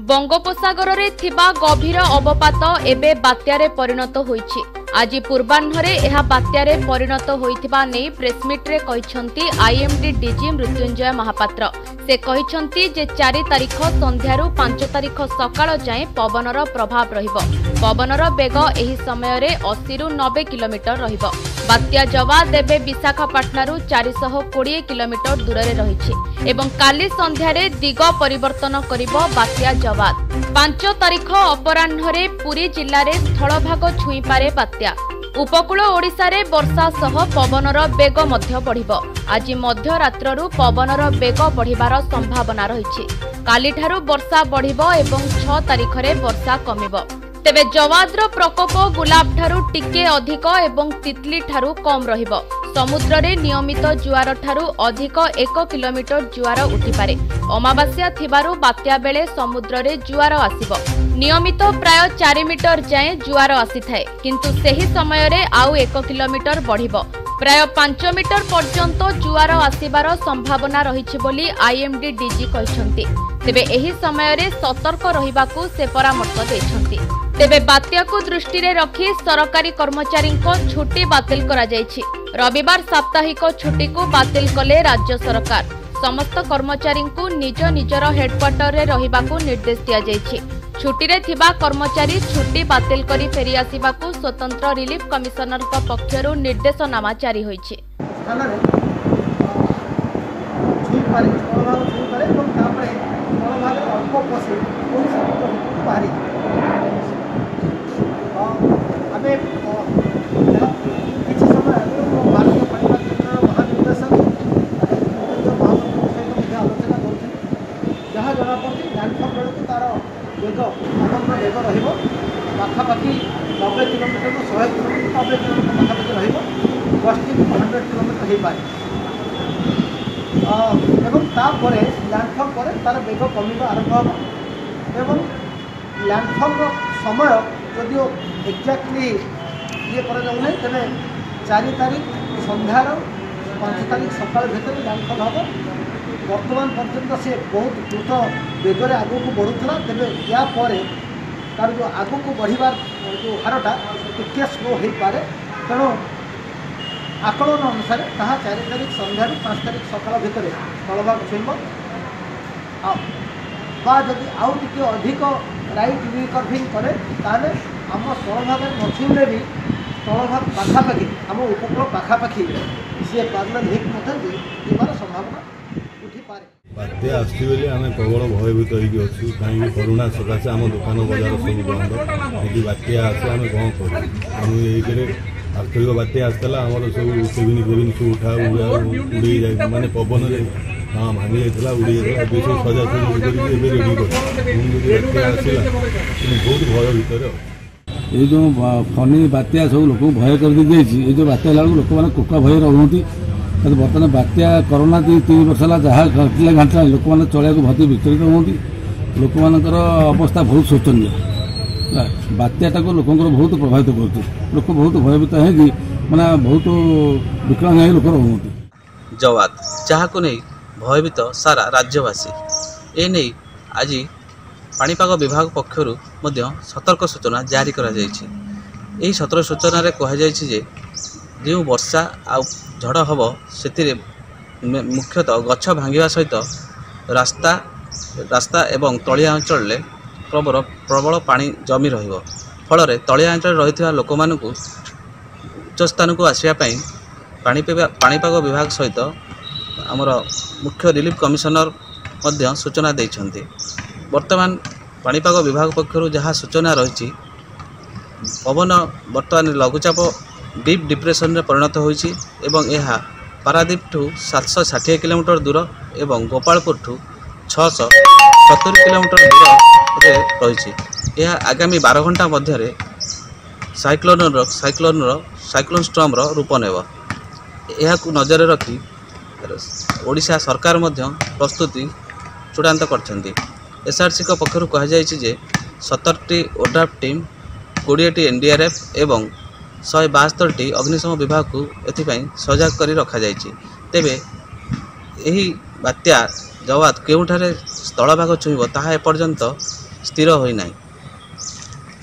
বঙ্গোপসাগরের থিবা গভীর অবপাত এবে বাত্যারে পরিণত হয়েছে ଆଜି ପୂର୍ବାହ୍ନରେ ଏହା ବାତ୍ୟାରେ ପରିଣତ ହୋଇଥିବା ନେଇ ପ୍ରେସମିଟ୍ରେ କହିଛନ୍ତି ଆଇଏମ୍ଡି ଡିଜି ମୃତ୍ୟୁଞ୍ଜୟ ମହାପାତ୍ର ସେ କହିଛନ୍ତି ଯେ ଚାରି ତାରିଖ ସନ୍ଧ୍ୟାରୁ ପାଞ୍ଚ ତାରିଖ ସକାଳ ଯାଏଁ ପବନର ପ୍ରଭାବ ରହିବ। ପବନର ବେଗ ଏହି ସମୟରେ ଅଶୀରୁ ନବେ କିଲୋମିଟର ରହିବ। ବାତ୍ୟା ଜବାଦ ଏବେ ବିଶାଖାପାଟଣାରୁ ଚାରିଶହ କୋଡ଼ିଏ କିଲୋମିଟର ଦୂରରେ ରହିଛି। ଏବଂ କାଲି ସନ୍ଧ୍ୟାରେ ଦିଗ ପରିବର୍ତ୍ତନ କରିବ ବାତ୍ୟା ଜବାଦ ପାଞ୍ଚ ତାରିଖ ଅପରାହ୍ନରେ ପୁରୀ ଜିଲ୍ଲାରେ ସ୍ଥଳଭାଗ ଛୁଇଁପାରେ ବାତ୍ୟା। ଉପକୂଳ ଓଡ଼ିଶାରେ ବର୍ଷା ସହ ପବନର ବେଗ ମଧ୍ୟ ବଢ଼ିବ। ଆଜି ମଧ୍ୟରାତ୍ରରୁ ପବନର ବେଗ ବଢ଼ିବାର ସମ୍ଭାବନା ରହିଛି। କାଲିଠାରୁ ବର୍ଷା ବଢ଼ିବ ଏବଂ ଛଅ ତାରିଖରେ ବର୍ଷା କମିବ। ତେବେ ଜୱାଦର ପ୍ରକୋପ ଗୁଲାବଠାରୁ ଟିକେ ଅଧିକ ଏବଂ ତିତ୍ଲିଠାରୁ କମ୍ ରହିବ। ସମୁଦ୍ରରେ ନିୟମିତ ଜୁଆରଠାରୁ ଅଧିକ ଏକ କିଲୋମିଟର ଜୁଆର ଉଠିପାରେ। ଅମାବାସ୍ୟା ଥିବାରୁ ବାତ୍ୟା ବେଳେ ସମୁଦ୍ରରେ ଜୁଆର ଆସିବ। ନିୟମିତ ପ୍ରାୟ ଚାରି ମିଟର ଯାଏଁ ଜୁଆର ଆସିଥାଏ। କିନ୍ତୁ ସେହି ସମୟରେ ଆଉ ଏକ କିଲୋମିଟର ବଢ଼ିବ। ପ୍ରାୟ ପାଞ୍ଚ ମିଟର ପର୍ଯ୍ୟନ୍ତ ଜୁଆର ଆସିବାର ସମ୍ଭାବନା ରହିଛି ବୋଲି ଆଇଏମ୍ଡି ଡିଜି କହିଛନ୍ତି। ତେବେ ଏହି ସମୟରେ ସତର୍କ ରହିବାକୁ ସେ ପରାମର୍ଶ ଦେଇଛନ୍ତି। ତେବେ ବାତ୍ୟାକୁ ଦୃଷ୍ଟିରେ ରଖି ସରକାରୀ କର୍ମଚାରୀଙ୍କ ଛୁଟି ବାତିଲ କରାଯାଇଛି। ରବିବାର ସାପ୍ତାହିକ ଛୁଟିକୁ ବାତିଲ କଲେ ରାଜ୍ୟ ସରକାର। ସମସ୍ତ କର୍ମଚାରୀଙ୍କୁ ନିଜ ନିଜର ହେଡକ୍ୱାର୍ଟରରେ ରହିବାକୁ ନିର୍ଦ୍ଦେଶ ଦିଆଯାଇଛି। ଛୁଟିରେ ଥିବା କର୍ମଚାରୀ ଛୁଟି ବାତିଲ କରି ଫେରିଆସିବାକୁ ସ୍ୱତନ୍ତ୍ର ରିଲିଫ କମିଶନରଙ୍କ ପକ୍ଷରୁ ନିର୍ଦ୍ଦେଶନାମା ଜାରି ହୋଇଛି। ସ୍ଥାନରେ ଛୁଇଁପାରେ ସ୍ଥଳଭାଗ ଛୁଇଁପାରେ ଏବଂ ତାପରେ ସ୍ଥଳଭାଗରେ ଅଳ୍ପ ପାଖାପାଖି ନବେ କିଲୋମିଟରରୁ ଶହେ କିଲୋମିଟର ନବେ କିଲୋମିଟର ପାଖାପାଖି ରହିବ ଗଷ୍ଟିଂ ହଣ୍ଡ୍ରେଡ଼ କିଲୋମିଟର ହେଇପାରେ ଅ, ଏବଂ ତାପରେ ଲ୍ୟାଣ୍ଡଫଲ୍ ପରେ ତା'ର ବେଗ କମିବା ଆରମ୍ଭ ହେବ ଏବଂ ଲ୍ୟାଣ୍ଡଫଲ୍ର ସମୟ ଯଦିଓ ଏକ୍ଜାକ୍ଟଲି ଇଏ କରାଯାଉନାହିଁ ତେବେ ଚାରି ତାରିଖ ସନ୍ଧ୍ୟାର ପାଞ୍ଚ ତାରିଖ ସକାଳ ଭିତରେ ଲ୍ୟାଣ୍ଡଫଲ୍ ହେବ। ବର୍ତ୍ତମାନ ପର୍ଯ୍ୟନ୍ତ ସେ ବହୁତ ଦ୍ରୁତ ବେଗରେ ଆଗକୁ ବଢ଼ୁଥିଲା ତେବେ ୟା ପରେ ତାର ଯେଉଁ ଆଗକୁ ବଢ଼ିବାର ଯେଉଁ ହାରଟା ଟିକେ ସ୍ଲୋ ହୋଇପାରେ। ତେଣୁ ଆକଳନ ଅନୁସାରେ ତାହା ଚାରି ତାରିଖ ସନ୍ଧ୍ୟାରୁ ପାଞ୍ଚ ତାରିଖ ସକାଳ ଭିତରେ ସ୍ଥଳଭାଗ ଛୁଇଁବ। ଆଉ ବା ଯଦି ଆଉ ଟିକେ ଅଧିକ ରାଇଟ୍ ରିକର୍ଭିଂ କରେ ତାହେଲେ ଆମ ସ୍ଥଳଭାଗରେ ନ ଛୁଇଁଲେ ବି ସ୍ଥଳଭାଗ ପାଖାପାଖି ଆମ ଉପକୂଳ ପାଖାପାଖି ସିଏ ପାର୍ଲାର ହେଇକି ମଧ୍ୟ ଯି- ଯିବାର ସମ୍ଭାବନା ଉଠିପାରେ ବାତ୍ୟା ଆସୁଛି ବୋଲି ଆମେ ପ୍ରବଳ ଭୟଭୀତ ହେଇକି ଅଛୁ କାହିଁକି କରୋନା ସକାଶେ ଆମ ଦୋକାନ ବଜାର ସବୁ ବନ୍ଦ ଯଦି ବାତ୍ୟା ଆସେ ଆମେ କ'ଣ କରିବୁ? ଆମେ ଏଇଥିରେ ଆର୍ଥରିକ ବାତ୍ୟା ଆସିଥିଲା ଆମର ସବୁ କେବିନି ଫେବିନି ସବୁ ଉଠା ଉଡ଼ା ଉଡ଼େଇ ଯାଇ ମାନେ ପବନରେ ହଁ ଭାଙ୍ଗି ଯାଇଥିଲା ଉଡ଼ି ଯାଇଥିଲା ଏବେ ସବୁ ସଜାସଜି କରିକି ଏବେ ରେଡ଼ି କରୁଛୁ ପୁଣି ଯଦି ବାତ୍ୟା ଆସିଲା କିନ୍ତୁ ବହୁତ ଭୟ ଭିତରେ ଅଛୁ ଏଇ ଯେଉଁ ବା- ଫନି ବାତ୍ୟା ସବୁ ଲୋକଙ୍କୁ ଭୟ କରିଦେଇ ଯାଇଛି ଏଇ ଯେଉଁ ବାତ୍ୟା ହେଲା ବେଳକୁ ଲୋକମାନେ କୋକା ଭୟ ରହୁଛନ୍ତି କିନ୍ତୁ ବର୍ତ୍ତମାନ ବାତ୍ୟା କରୋନା ଦୁଇ ତିନି ବର୍ଷ ହେଲା ଯାହା ଘଟିଲା ଘାଣ୍ଟିଲା ଲୋକମାନେ ଚଳିବାକୁ ଭାରି ବିଚଳିତ ହୁଅନ୍ତି। ଲୋକମାନଙ୍କର ଅବସ୍ଥା ବହୁତ ଶୋଚନୀୟ। ହେଲା, ବାତ୍ୟାଟାକୁ ଲୋକଙ୍କର ବହୁତ ପ୍ରଭାବିତ କରୁଛି। ଲୋକ ବହୁତ ଭୟଭୀତ ହେଇକି ମାନେ ବହୁତ ବିକଳାଙ୍ଗ ହେଇ ଲୋକ ରହୁଛନ୍ତି ଜୱାଦ ଯାହାକୁ ନେଇ ଭୟଭୀତ ସାରା ରାଜ୍ୟବାସୀ। ଏ ନେଇ ଆଜି ପାଣିପାଗ ବିଭାଗ ପକ୍ଷରୁ ମଧ୍ୟ ସତର୍କ ସୂଚନା ଜାରି କରାଯାଇଛି। ଏହି ସତର୍କ ସୂଚନାରେ କୁହାଯାଇଛି ଯେ ଯେଉଁ ବର୍ଷା ଆଉ ଝଡ଼ ହେବ ସେଥିରେ ମୁଖ୍ୟତଃ ଗଛ ଭାଙ୍ଗିବା ସହିତ ରାସ୍ତା ରାସ୍ତା ଏବଂ ତଳିଆ ଅଞ୍ଚଳରେ ପ୍ରବଳ ପ୍ରବଳ ପାଣି ଜମି ରହିବ। ଫଳରେ ତଳିଆ ଅଞ୍ଚଳରେ ରହିଥିବା ଲୋକମାନଙ୍କୁ ଉଚ୍ଚ ସ୍ଥାନକୁ ଆସିବା ପାଇଁ ପାଣିପାଗ ବିଭାଗ ସହିତ ଆମର ମୁଖ୍ୟ ରିଲିଫ କମିଶନର ମଧ୍ୟ ସୂଚନା ଦେଇଛନ୍ତି। ବର୍ତ୍ତମାନ ପାଣିପାଗ ବିଭାଗ ପକ୍ଷରୁ ଯାହା ସୂଚନା ରହିଛି ପବନ ବର୍ତ୍ତମାନ ଲଘୁଚାପ ଡିପ୍ ଡିପ୍ରେସନରେ ପରିଣତ ହୋଇଛି ଏବଂ ଏହା ପାରାଦ୍ୱୀପଠୁ ସାତଶହ ଷାଠିଏ କିଲୋମିଟର ଦୂର ଏବଂ ଗୋପାଳପୁରଠୁ ଛଅଶହ ସତୁରି କିଲୋମିଟର ଦୂରରେ ରହିଛି। ଏହା ଆଗାମୀ ବାର ଘଣ୍ଟା ମଧ୍ୟରେ ସାଇକ୍ଲୋନର ସାଇକ୍ଲୋନର ସାଇକ୍ଲୋନ ଷ୍ଟର୍ମର ରୂପ ନେବ। ଏହାକୁ ନଜରରେ ରଖି ଓଡ଼ିଶା ସରକାର ମଧ୍ୟ ପ୍ରସ୍ତୁତି ଚୂଡ଼ାନ୍ତ କରିଛନ୍ତି। ଏସ୍ଆର୍ସିଙ୍କ ପକ୍ଷରୁ କୁହାଯାଇଛି ଯେ ସତରଟି ଓଡ୍ରାଫ୍ ଟିମ୍ କୋଡ଼ିଏଟି ଏନ୍ ଡି ଆର୍ ଏଫ୍ ଏବଂ ଶହେ ବାସ୍ତରୀଟି ଅଗ୍ନିଶମ ବିଭାଗକୁ ଏଥିପାଇଁ ସଜାଗ କରି ରଖାଯାଇଛି। ତେବେ ଏହି ବାତ୍ୟା ଜୱାଦ କେଉଁଠାରେ ସ୍ଥଳଭାଗ ଛୁଇଁବ ତାହା ଏପର୍ଯ୍ୟନ୍ତ ସ୍ଥିର ହୋଇନାହିଁ।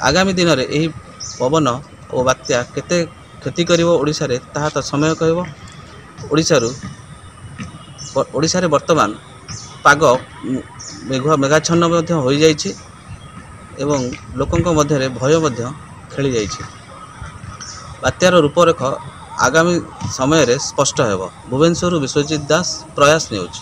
ଆଗାମୀ ଦିନରେ ଏହି ପବନ ଓ ବାତ୍ୟା କେତେ କ୍ଷତି କରିବ ଓଡ଼ିଶାରେ ତାହା ତ ସମୟ କହିବ। ଓଡ଼ିଶାରୁ ଓଡ଼ିଶାରେ ବର୍ତ୍ତମାନ ପାଗ ଉଁ, ମେଘୁଆ ମେଘାଚ୍ଛନ୍ନ ମଧ୍ୟ ହୋଇଯାଇଛି ଏବଂ ଲୋକଙ୍କ ମଧ୍ୟରେ ଭୟ ମଧ୍ୟ ଖେଳିଯାଇଛି। ବାତ୍ୟାର ରୂପରେଖ ଆଗାମୀ ସମୟରେ ସ୍ପଷ୍ଟ ହେବ। ଭୁବନେଶ୍ୱରରୁ ବିଶ୍ୱଜିତ ଦାସ ପ୍ରୟାସ ନେଉଛି